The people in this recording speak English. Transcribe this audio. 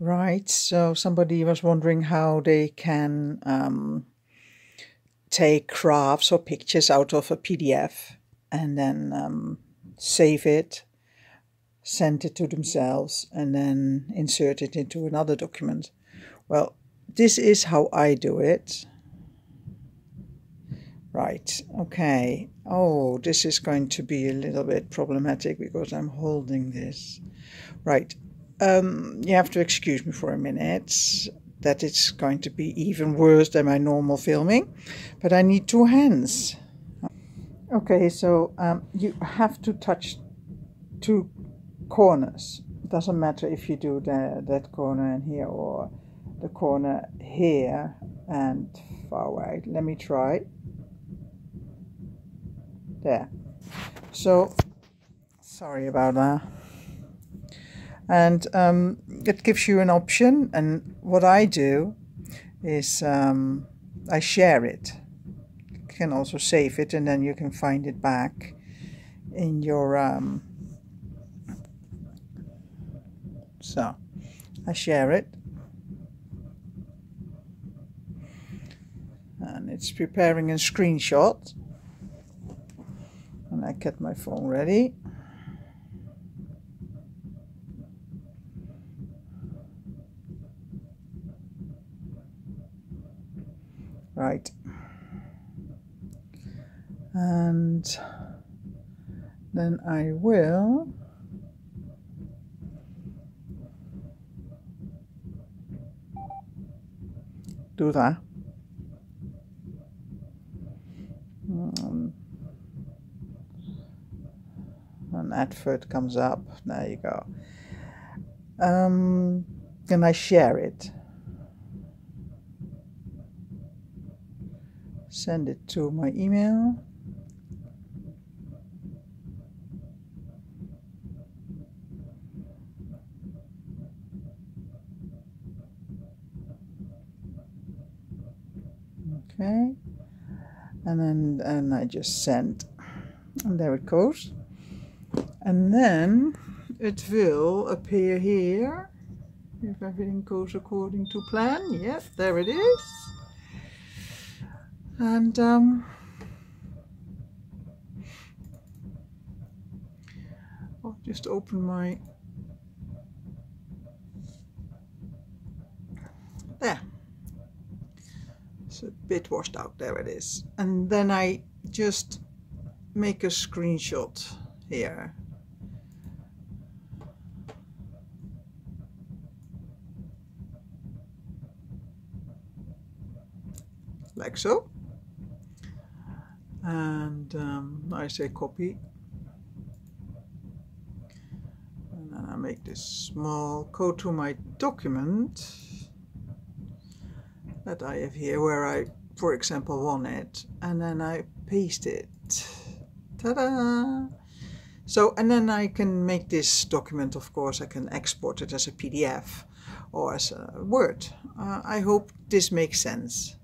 Right, so somebody was wondering how they can um, take graphs or pictures out of a PDF and then um, save it, send it to themselves, and then insert it into another document. Well, this is how I do it. Right, okay. Oh, this is going to be a little bit problematic because I'm holding this. Right, um, you have to excuse me for a minute that it's going to be even worse than my normal filming, but I need two hands. Okay, so um, you have to touch two corners. It doesn't matter if you do the, that corner and here or the corner here and far away. Let me try. There. So, sorry about that and um, it gives you an option. And what I do is um, I share it. You can also save it, and then you can find it back in your. Um, so I share it. And it's preparing a screenshot. And I get my phone ready. Right. And then I will do that. Um, an advert comes up. There you go. Um, and I share it send it to my email. Okay, and then and I just send, and there it goes. And then it will appear here if everything goes according to plan. yes there it is and um, I'll just open my there. It's a bit washed out. There it is. And then I just make a screenshot here. Like so and um, I say copy. And then I make this small go to my document that I have here where I for example want it and then I paste it. Ta-da! So and then I can make this document of course I can export it as a PDF or as a Word. Uh, I hope this makes sense